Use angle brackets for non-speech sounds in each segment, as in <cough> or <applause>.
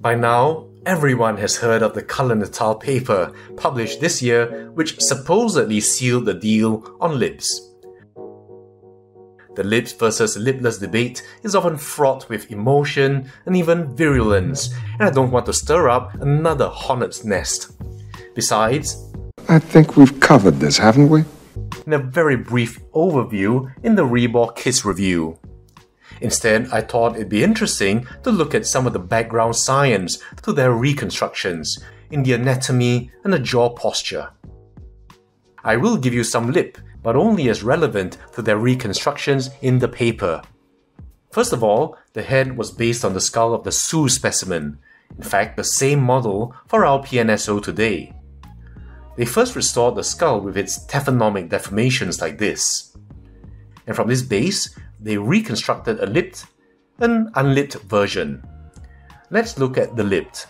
By now, everyone has heard of the Cullen et al paper published this year, which supposedly sealed the deal on lips. The lips versus lipless debate is often fraught with emotion and even virulence, and I don't want to stir up another hornet's nest. Besides, I think we've covered this, haven't we? In a very brief overview in the Rebor Kiss Review. Instead, I thought it'd be interesting to look at some of the background science to their reconstructions in the anatomy and the jaw posture. I will give you some lip, but only as relevant to their reconstructions in the paper. First of all, the head was based on the skull of the Sioux specimen, in fact, the same model for our PNSO today. They first restored the skull with its taphonomic deformations like this. And from this base, they reconstructed a lipped and unlipped version. Let's look at the lipped.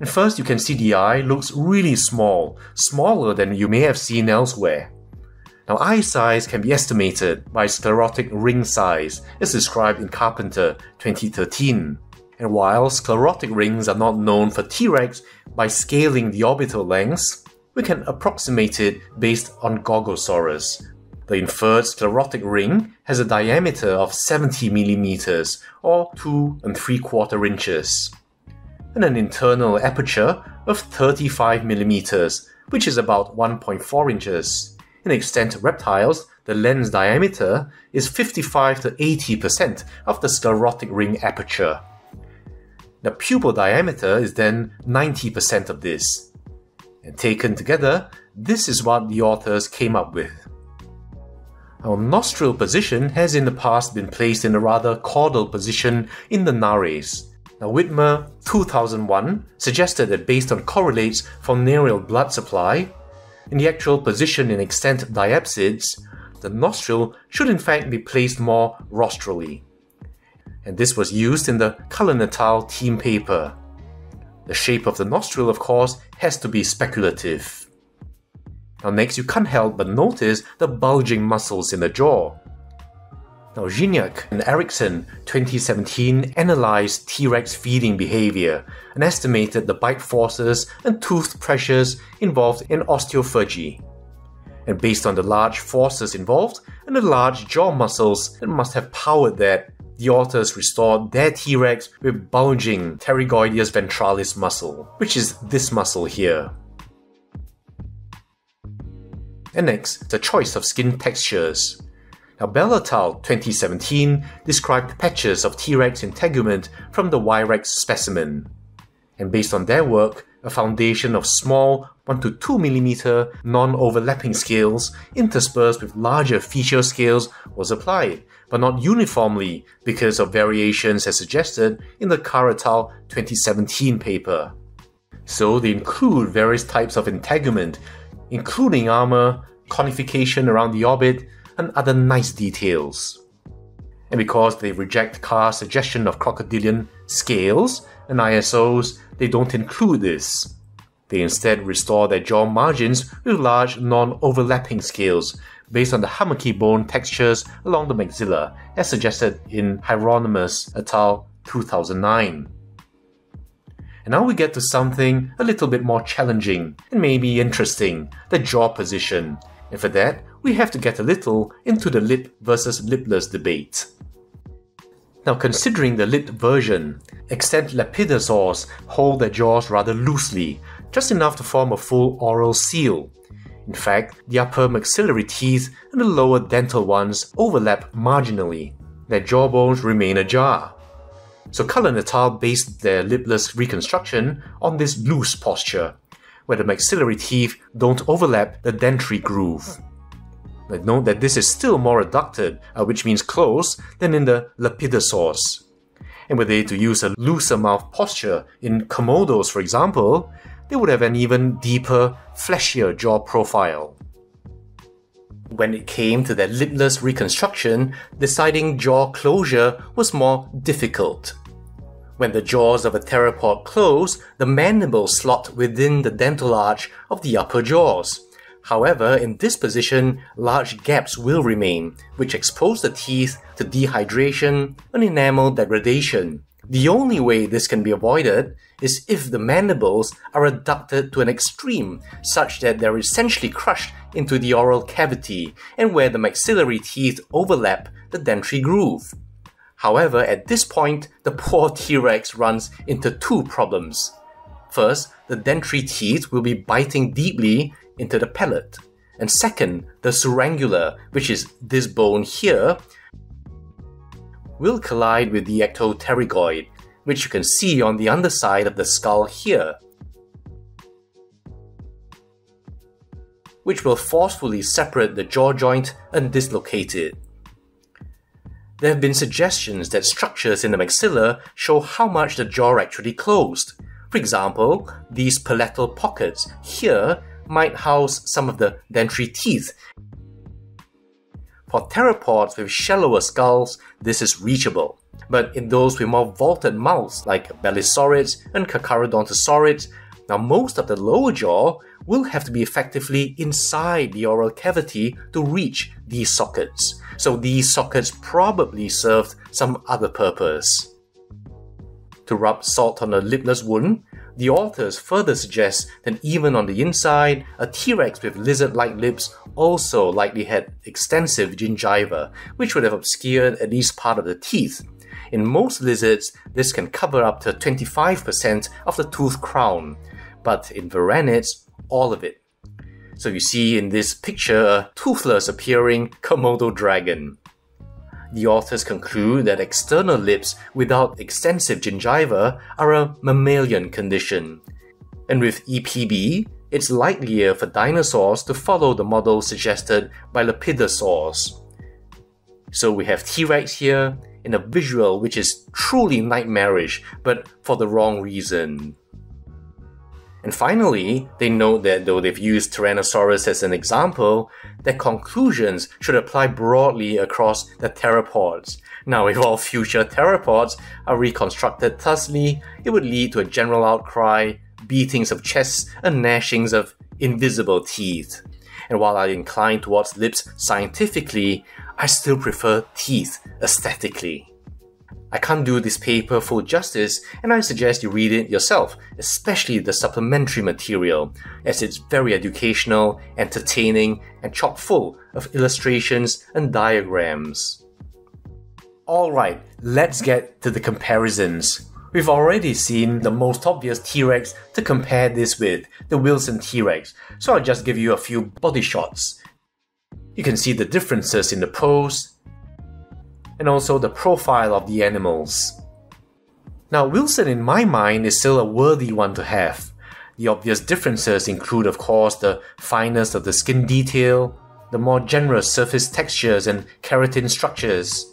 And first you can see the eye looks really small, smaller than you may have seen elsewhere. Now eye size can be estimated by sclerotic ring size as described in Carpenter 2013. And while sclerotic rings are not known for T-Rex, by scaling the orbital lengths, we can approximate it based on Gorgosaurus, the inferred sclerotic ring has a diameter of 70 mm or 2 and 3 quarter inches, and an internal aperture of 35 mm, which is about 1.4 inches. In extant reptiles, the lens diameter is 55 to 80% of the sclerotic ring aperture. The pupil diameter is then 90% of this. And taken together, this is what the authors came up with. Our nostril position has in the past been placed in a rather caudal position in the nares. Now Witmer 2001 suggested that based on correlates for narial blood supply, in the actual position in extant diapsids, the nostril should in fact be placed more rostrally. And this was used in the Cullen team paper. The shape of the nostril, of course, has to be speculative. Now next you can't help but notice the bulging muscles in the jaw. Now Gignac and Erickson 2017 analyzed T-Rex feeding behavior and estimated the bite forces and tooth pressures involved in osteophagy. And based on the large forces involved and the large jaw muscles that must have powered that, the authors restored their T-Rex with bulging pterygoideus ventralis muscle, which is this muscle here. And next, the choice of skin textures. Now, Bell et al. 2017 described patches of T-Rex integument from the Wyrex specimen. And based on their work, a foundation of small 1 to 2 mm non-overlapping scales interspersed with larger feature scales was applied, but not uniformly because of variations as suggested in the Carr et al 2017 paper. So they include various types of integument including armor, cornification around the orbit, and other nice details. And because they reject Carr's suggestion of crocodilian scales and ISOs, they don't include this. They instead restore their jaw margins with large non-overlapping scales based on the hummocky bone textures along the maxilla, as suggested in Hieronymus et al. 2009. And now we get to something a little bit more challenging and maybe interesting, the jaw position. And for that, we have to get a little into the lip versus lipless debate. Now considering the lipped version, extant lepidosaurs hold their jaws rather loosely, just enough to form a full oral seal. In fact, the upper maxillary teeth and the lower dental ones overlap marginally. Their jawbones remain ajar. So Cullen et al based their lipless reconstruction on this loose posture, where the maxillary teeth don't overlap the dentary groove. But note that this is still more adducted, uh, which means close, than in the Lepidosaurs. And were they to use a looser mouth posture in Komodos, for example, they would have an even deeper, fleshier jaw profile. When it came to their lipless reconstruction, deciding jaw closure was more difficult. When the jaws of a theropod close, the mandibles slot within the dental arch of the upper jaws. However, in this position, large gaps will remain, which expose the teeth to dehydration and enamel degradation. The only way this can be avoided is if the mandibles are adducted to an extreme such that they're essentially crushed into the oral cavity and where the maxillary teeth overlap the dentary groove. However, at this point, the poor <laughs> T-Rex runs into two problems. First, the dentary teeth will be biting deeply into the palate. And second, the surangular, which is this bone here, will collide with the ectopterygoid, which you can see on the underside of the skull here, which will forcefully separate the jaw joint and dislocate it. There have been suggestions that structures in the maxilla show how much the jaw actually closed. For example, these palatal pockets here might house some of the dentary teeth for theropods with shallower skulls, this is reachable. But in those with more vaulted mouths, like Basisaurids and Carcharodontosaurids, now most of the lower jaw will have to be effectively inside the oral cavity to reach these sockets. So these sockets probably served some other purpose. To rub salt on a lipless wound, the authors further suggest that even on the inside, a T-Rex with lizard-like lips also likely had extensive gingiva, which would have obscured at least part of the teeth. In most lizards, this can cover up to 25% of the tooth crown, but in varanids, all of it. So you see in this picture a toothless appearing Komodo dragon. The authors conclude that external lips without extensive gingiva are a mammalian condition. And with EPB, it's likelier for dinosaurs to follow the model suggested by Lepidosaurs. So we have T-Rex here in a visual which is truly nightmarish, but for the wrong reason. And finally, they note that though they've used Tyrannosaurus as an example, their conclusions should apply broadly across the theropods. Now, if all future theropods are reconstructed thusly, it would lead to a general outcry, beatings of chests, and gnashings of invisible teeth. And while I incline towards lips scientifically, I still prefer teeth aesthetically. I can't do this paper full justice, and I suggest you read it yourself, especially the supplementary material, as it's very educational, entertaining, and chock full of illustrations and diagrams. Alright, let's get to the comparisons. We've already seen the most obvious T-Rex to compare this with, the Wilson T-Rex, so I'll just give you a few body shots. You can see the differences in the pose, and also the profile of the animals. Now, Wilson in my mind is still a worthy one to have. The obvious differences include, of course, the fineness of the skin detail, the more generous surface textures and keratin structures,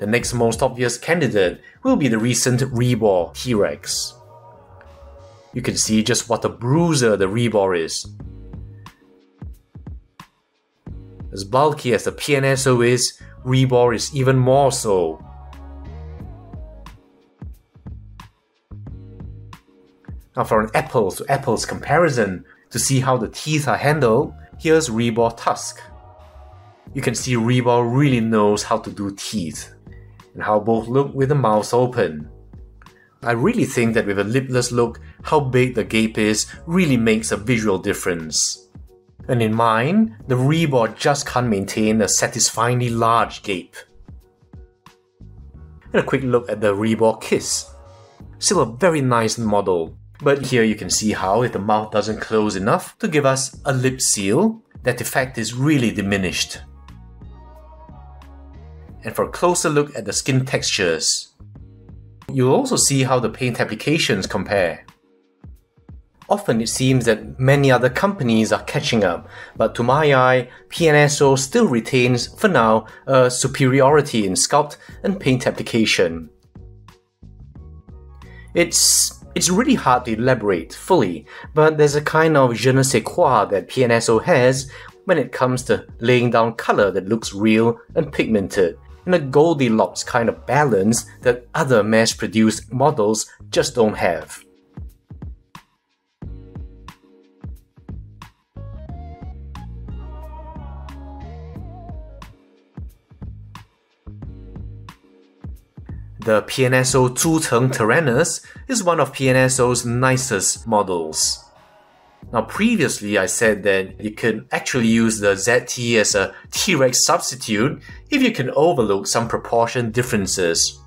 The next most obvious candidate will be the recent Rebor T-Rex. You can see just what a bruiser the Rebor is. As bulky as the PNSO is, Rebor is even more so. Now for an apples to apples comparison, to see how the teeth are handled, here's Rebor Tusk. You can see Rebor really knows how to do teeth and how both look with the mouths open. I really think that with a lipless look, how big the gape is really makes a visual difference. And in mine, the Rebor just can't maintain a satisfyingly large gape. And a quick look at the Rebor Kiss. Still a very nice model, but here you can see how if the mouth doesn't close enough to give us a lip seal, that effect is really diminished and for a closer look at the skin textures. You'll also see how the paint applications compare. Often it seems that many other companies are catching up, but to my eye, PNSO still retains, for now, a superiority in sculpt and paint application. It's it's really hard to elaborate fully, but there's a kind of je ne sais quoi that PNSO has when it comes to laying down color that looks real and pigmented, a Goldilocks kind of balance that other mass produced models just don't have. The PNSO Zhuchengtyrannus is one of PNSO's nicest models. Now previously I said that you can actually use the ZT as a T-Rex substitute if you can overlook some proportion differences.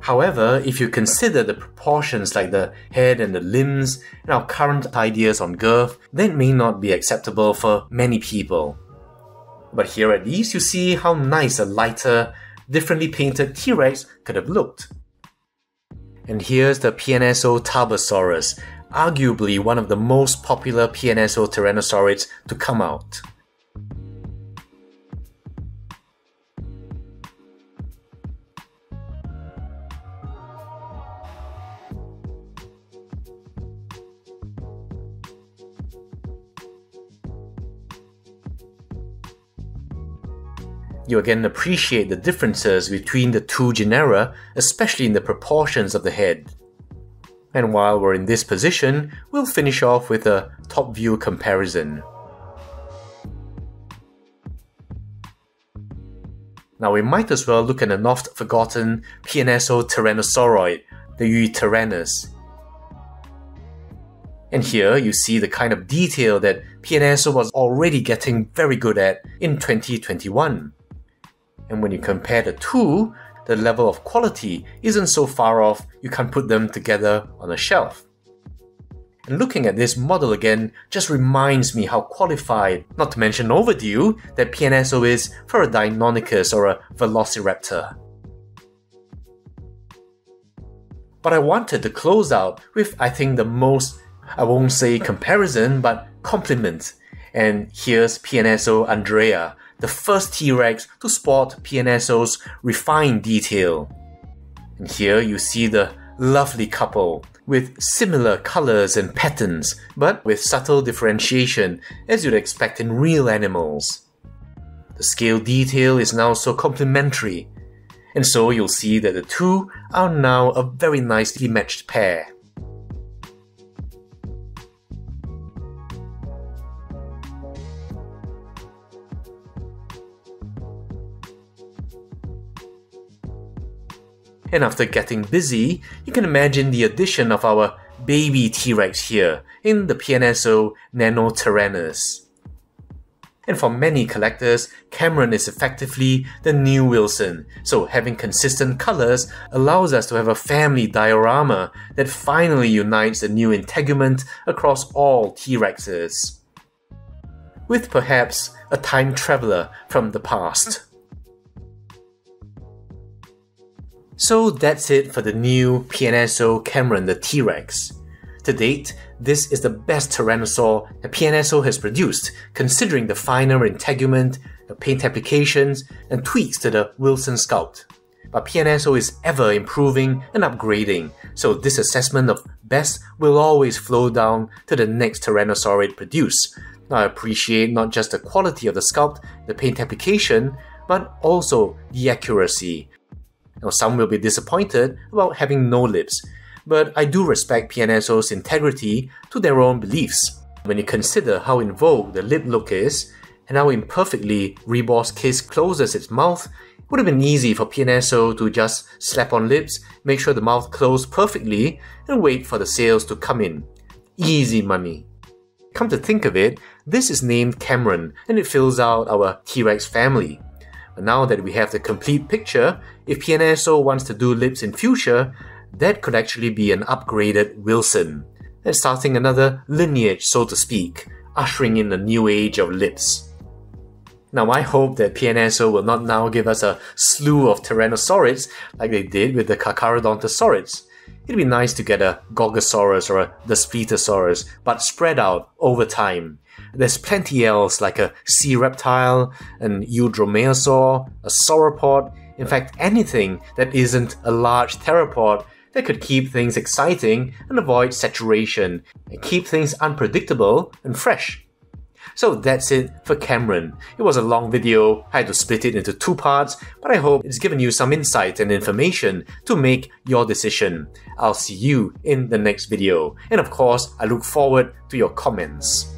However, if you consider the proportions like the head and the limbs and our current ideas on girth, then it may not be acceptable for many people. But here at least you see how nice a lighter, differently painted T-Rex could have looked. And here's the PNSO Tarbosaurus, arguably one of the most popular PNSO tyrannosaurids to come out. You again appreciate the differences between the two genera, especially in the proportions of the head. And while we're in this position, we'll finish off with a top view comparison. Now we might as well look at an oft forgotten PNSO tyrannosauroid, the Yutyrannus. And here you see the kind of detail that PNSO was already getting very good at in 2021. And when you compare the two, the level of quality isn't so far off you can't put them together on a shelf. And looking at this model again just reminds me how qualified, not to mention overdue, that PNSO is for a Deinonychus or a Velociraptor. But I wanted to close out with, I think, the most, I won't say comparison, but compliment. And here's PNSO Andrea, the first T-Rex to sport PNSO's refined detail. And here you see the lovely couple with similar colors and patterns, but with subtle differentiation as you'd expect in real animals. The scale detail is now so complementary, and so you'll see that the two are now a very nicely matched pair. And after getting busy, you can imagine the addition of our baby T-Rex here in the PNSO Nanotyrannus. And for many collectors, Cameron is effectively the new Wilson, so having consistent colors allows us to have a family diorama that finally unites the new integument across all T-Rexes. With perhaps a time traveler from the past. So that's it for the new PNSO Cameron the T-Rex. To date, this is the best Tyrannosaur that PNSO has produced, considering the finer integument, the paint applications, and tweaks to the Wilson sculpt. But PNSO is ever improving and upgrading, so this assessment of best will always flow down to the next Tyrannosaurid produced. Now, I appreciate not just the quality of the sculpt, the paint application, but also the accuracy, now, some will be disappointed about having no lips, but I do respect PNSO's integrity to their own beliefs. When you consider how in vogue the lip look is, and how imperfectly Rebor's Kiss closes its mouth, it would have been easy for PNSO to just slap on lips, make sure the mouth closed perfectly, and wait for the sales to come in. Easy money. Come to think of it, this is named Cameron, and it fills out our T-Rex family. Now that we have the complete picture, if PNSO wants to do lips in future, that could actually be an upgraded Wilson. And starting another lineage, so to speak, ushering in a new age of lips. Now I hope that PNSO will not now give us a slew of Tyrannosaurids like they did with the Carcharodontosaurids. It'd be nice to get a Gorgosaurus or a Daspletosaurus, but spread out over time. There's plenty else like a sea reptile, an eudromaeosaur, a sauropod, in fact anything that isn't a large theropod that could keep things exciting and avoid saturation, and keep things unpredictable and fresh. So that's it for Cameron. It was a long video, I had to split it into two parts, but I hope it's given you some insight and information to make your decision. I'll see you in the next video, and of course, I look forward to your comments.